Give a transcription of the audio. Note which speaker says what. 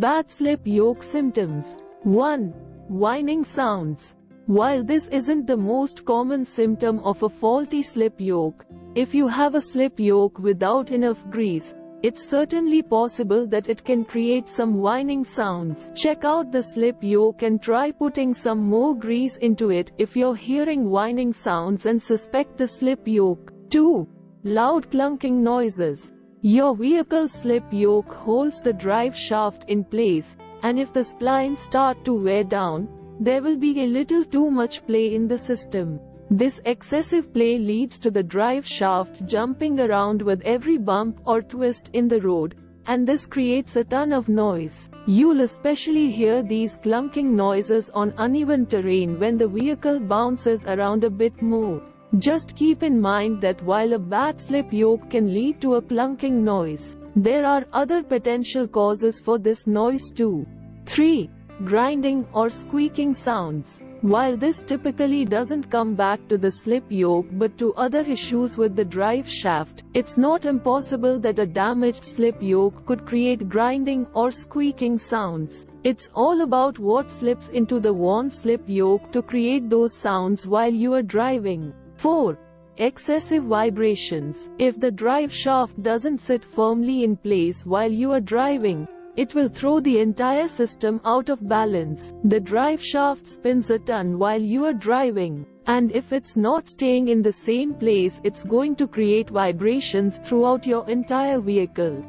Speaker 1: Bad slip yoke symptoms. 1. Whining sounds. While this isn't the most common symptom of a faulty slip yoke, if you have a slip yoke without enough grease, it's certainly possible that it can create some whining sounds. Check out the slip yoke and try putting some more grease into it if you're hearing whining sounds and suspect the slip yoke. 2. Loud clunking noises. Your vehicle slip yoke holds the drive shaft in place, and if the splines start to wear down, there will be a little too much play in the system. This excessive play leads to the drive shaft jumping around with every bump or twist in the road, and this creates a ton of noise. You'll especially hear these clunking noises on uneven terrain when the vehicle bounces around a bit more. Just keep in mind that while a bad slip yoke can lead to a clunking noise, there are other potential causes for this noise too. 3. Grinding or squeaking sounds. While this typically doesn't come back to the slip yoke but to other issues with the drive shaft, it's not impossible that a damaged slip yoke could create grinding or squeaking sounds. It's all about what slips into the worn slip yoke to create those sounds while you are driving. 4. Excessive vibrations. If the drive shaft doesn't sit firmly in place while you are driving, it will throw the entire system out of balance. The drive shaft spins a ton while you are driving. And if it's not staying in the same place, it's going to create vibrations throughout your entire vehicle.